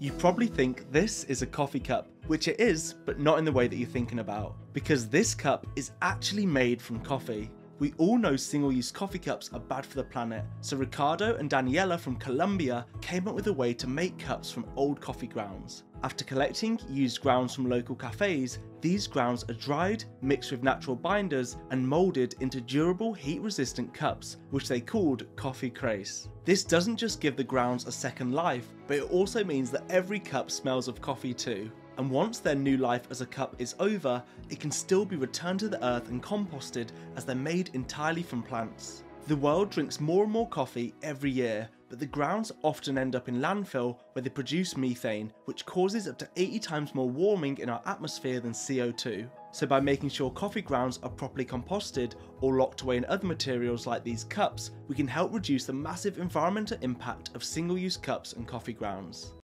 You probably think this is a coffee cup, which it is, but not in the way that you're thinking about, because this cup is actually made from coffee. We all know single use coffee cups are bad for the planet, so Ricardo and Daniela from Colombia came up with a way to make cups from old coffee grounds. After collecting used grounds from local cafes, these grounds are dried, mixed with natural binders, and moulded into durable heat resistant cups, which they called coffee craze. This doesn't just give the grounds a second life, but it also means that every cup smells of coffee too. And once their new life as a cup is over, it can still be returned to the earth and composted as they're made entirely from plants. The world drinks more and more coffee every year, but the grounds often end up in landfill where they produce methane, which causes up to 80 times more warming in our atmosphere than CO2. So by making sure coffee grounds are properly composted or locked away in other materials like these cups, we can help reduce the massive environmental impact of single-use cups and coffee grounds.